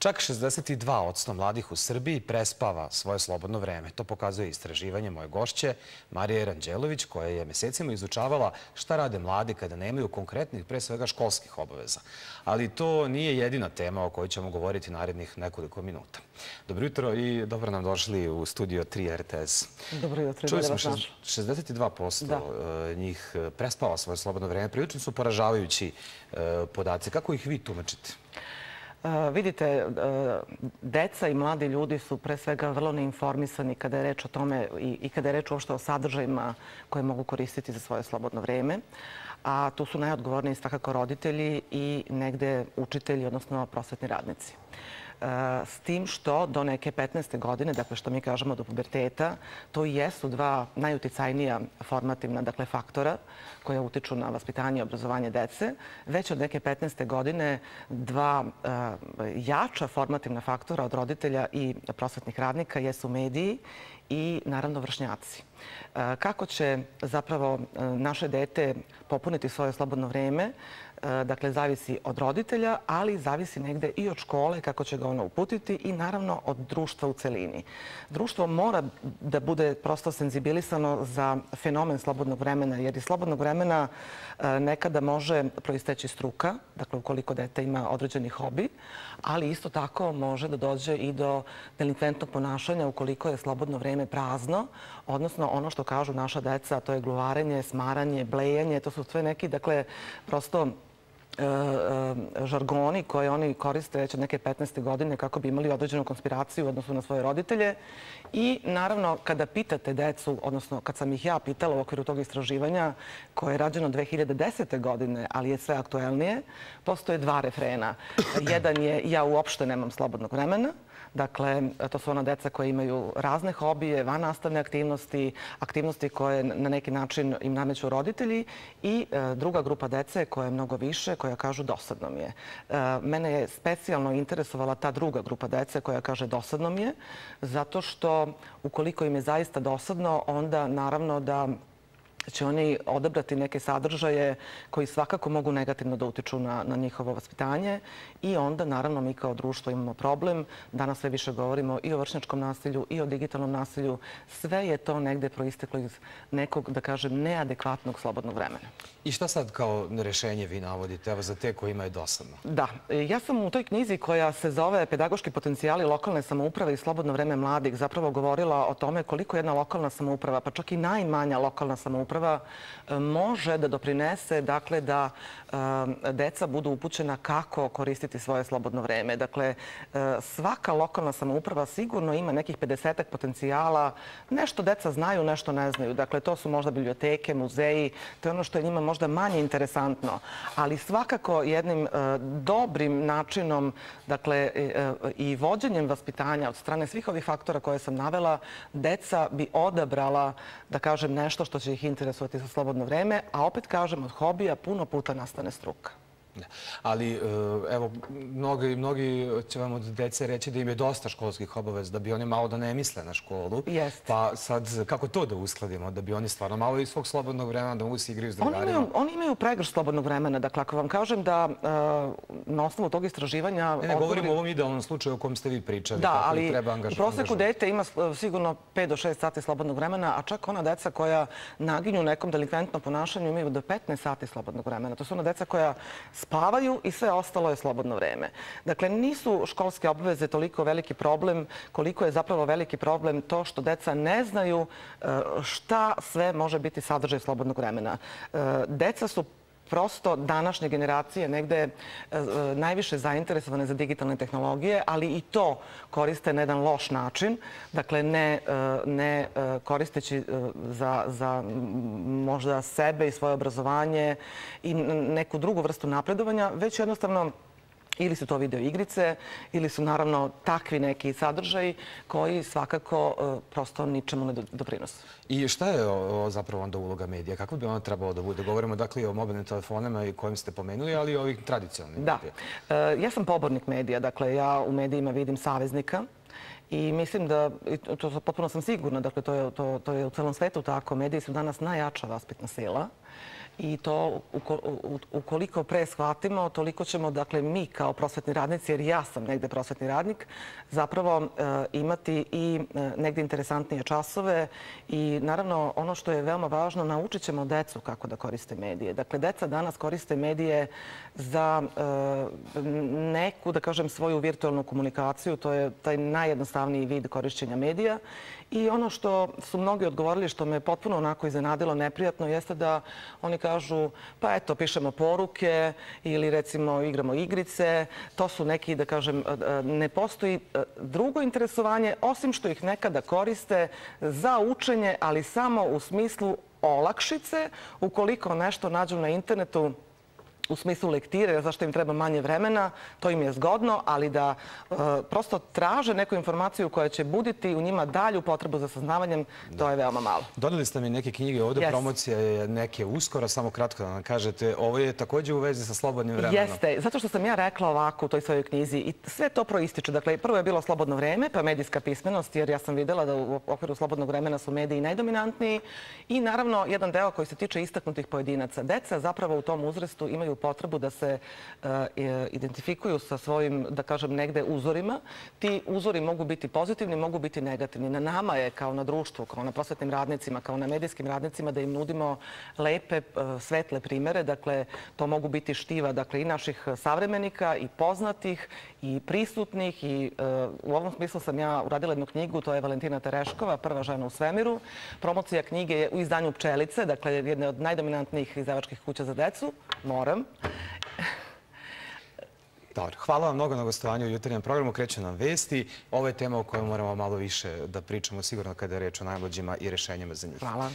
Čak 62% mladih u Srbiji prespava svoje slobodno vreme. To pokazuje istraživanje moje gošće Marije Ranđelović, koja je mesecima izučavala šta rade mladi kada nemaju konkretnih, pre svega školskih obaveza. Ali to nije jedina tema o kojoj ćemo govoriti narednih nekoliko minuta. Dobro jutro i dobro nam došli u studio 3 RTS. Dobro jutro. Čuli smo 62% e, njih prespava svoje slobodno vreme. Prilično su poražavajući e, podaci. Kako ih vi tumačite? Vidite, deca i mladi ljudi su pre svega vrlo neinformisani kada je reč o tome i kada je reč uopšte o sadržajima koje mogu koristiti za svoje slobodno vreme. A tu su najodgovorniji svakako roditelji i negde učitelji, odnosno prosvetni radnici s tim što do neke 15. godine, dakle što mi kažemo do puberteta, to i jesu dva najuticajnija formativna dakle, faktora koja utiču na vaspitanje i obrazovanje dece. Već od neke 15. godine dva e, jača formativna faktora od roditelja i prosvetnih radnika jesu mediji i naravno vršnjaci. E, kako će zapravo e, naše dete popuniti svoje slobodno vreme, dakle, zavisi od roditelja, ali zavisi negde i od škole kako će ga ono uputiti i naravno od društva u celini. Društvo mora da bude prosto senzibilisano za fenomen slobodnog vremena, jer iz slobodnog vremena e, nekada može proisteći struka, dakle, ukoliko dete ima određeni hobi, ali isto tako može da dođe i do delikventnog ponašanja ukoliko je slobodno vreme prazno, odnosno ono što kažu naša deca, to je gluvarenje, smaranje, blejanje, to su sve neki, dakle, prosto žargoni koje oni koriste već od neke 15. godine kako bi imali određenu konspiraciju u odnosu na svoje roditelje. I naravno, kada pitate decu, odnosno kad sam ih ja pitala u okviru tog istraživanja koje je rađeno 2010. godine, ali je sve aktuelnije, postoje dva refrena. Jedan je ja uopšte nemam slobodnog vremena, Dakle, to su ona deca koje imaju razne hobije, van nastavne aktivnosti, aktivnosti koje na neki način im nameću roditelji i e, druga grupa dece koja je mnogo više, koja kažu dosadno mi je. E, mene je specijalno interesovala ta druga grupa dece koja kaže dosadno mi je, zato što ukoliko im je zaista dosadno, onda naravno da će oni odabrati neke sadržaje koji svakako mogu negativno da utiču na, na njihovo vaspitanje i onda naravno mi kao društvo imamo problem. Danas sve više govorimo i o vršnjačkom nasilju i o digitalnom nasilju. Sve je to negde proisteklo iz nekog, da kažem, neadekvatnog slobodnog vremena. I šta sad kao rešenje vi navodite evo, za te koji imaju dosadno? Da. Ja sam u toj knjizi koja se zove Pedagoški potencijali lokalne samouprave i slobodno vreme mladih zapravo govorila o tome koliko jedna lokalna samouprava, pa čak i najmanja lokalna samouprava samouprava e, može da doprinese dakle, da e, deca budu upućena kako koristiti svoje slobodno vreme. Dakle, e, svaka lokalna samouprava sigurno ima nekih 50 potencijala. Nešto deca znaju, nešto ne znaju. Dakle, to su možda biblioteke, muzeji, to je ono što je njima možda manje interesantno. Ali svakako jednim dobrim načinom dakle, i vođenjem vaspitanja od strane svih ovih faktora koje sam navela, deca bi odabrala, da kažem, nešto što će ih interesovati interesovati za slobodno vreme, a opet kažem, od hobija puno puta nastane struka. Ali, e, evo, mnogi, mnogi će vam od dece reći da im je dosta školskih obavez, da bi oni malo da ne misle na školu. Jeste. Pa sad, kako to da uskladimo? Da bi oni stvarno malo iz svog slobodnog vremena da mogu se igraju s drugarima? Oni imaju, oni imaju pregrš slobodnog vremena. Dakle, ako vam kažem da e, na osnovu tog istraživanja... Ne, ne, govorimo o ovom idealnom slučaju o kom ste vi pričali. Da, ali u proseku dete ima e, sigurno 5 do 6 sati slobodnog vremena, a čak ona deca koja naginju nekom delikventnom ponašanju imaju do 15 sati slobodnog vremena. To su ona deca koja spavaju i sve ostalo je slobodno vreme. Dakle, nisu školske obveze toliko veliki problem koliko je zapravo veliki problem to što deca ne znaju e, šta sve može biti sadržaj slobodnog vremena. E, deca su prosto današnje generacije negde e, najviše zainteresovane za digitalne tehnologije, ali i to koriste na jedan loš način. Dakle, ne, ne koristeći za, za možda sebe i svoje obrazovanje i neku drugu vrstu napredovanja, već jednostavno Ili su to video igrice, ili su naravno takvi neki sadržaji koji svakako e, prosto ničemu ne doprinose. I šta je zapravo onda uloga medija? Kako bi ona trebalo da bude? Govorimo dakle o mobilnim telefonima i kojim ste pomenuli, ali i ovih tradicionalnih da. medija. Da. Ja sam pobornik medija. Dakle, ja u medijima vidim saveznika I mislim da, to potpuno sam sigurna, dakle to je, to, to je u celom svetu tako, mediji su danas najjača vaspitna sila i to ukoliko pre shvatimo, toliko ćemo, dakle, mi kao prosvetni radnici, jer ja sam negde prosvetni radnik, zapravo e, imati i e, negde interesantnije časove i naravno ono što je veoma važno, naučit ćemo decu kako da koriste medije. Dakle, deca danas koriste medije za e, neku, da kažem, svoju virtualnu komunikaciju. To je taj najjednostavniji vid korišćenja medija. I ono što su mnogi odgovorili, što me potpuno onako iznenadilo neprijatno, jeste da oni kažu, pa eto, pišemo poruke ili recimo igramo igrice. To su neki, da kažem, ne postoji drugo interesovanje, osim što ih nekada koriste za učenje, ali samo u smislu olakšice. Ukoliko nešto nađu na internetu, u smislu lektire, zašto im treba manje vremena, to im je zgodno, ali da e, prosto traže neku informaciju koja će buditi u njima dalju potrebu za saznavanjem, to je veoma malo. Doneli ste mi neke knjige ovde, promocija je neke uskoro, samo kratko da nam kažete. Ovo je takođe u vezi sa slobodnim vremenom. Jeste, zato što sam ja rekla ovako u toj svojoj knjizi i sve to proističe. Dakle, prvo je bilo slobodno vreme, pa medijska pismenost, jer ja sam videla da u okviru slobodnog vremena su mediji najdominantniji i naravno jedan deo koji se tiče istaknutih pojedinaca. Deca zapravo u tom uzrastu imaju potrebu da se e, e, identifikuju sa svojim, da kažem, negde uzorima. Ti uzori mogu biti pozitivni, mogu biti negativni. Na nama je kao na društvu, kao na prosvetnim radnicima, kao na medijskim radnicima da im nudimo lepe, e, svetle primere. Dakle, to mogu biti štiva dakle, i naših savremenika i poznatih i prisutnih i e, u ovom smislu sam ja uradila jednu knjigu, to je Valentina Tereškova, prva žena u svemiru. Promocija knjige je u izdanju Pčelice, dakle jedne od najdominantnijih izdavačkih kuća za decu. Moram. Dobro, hvala vam mnogo na gostovanju u jutarnjem programu. Kreću nam vesti. Ovo je tema o kojoj moramo malo više da pričamo sigurno kada je reč o najmlađima i rešenjima za njih. Hvala.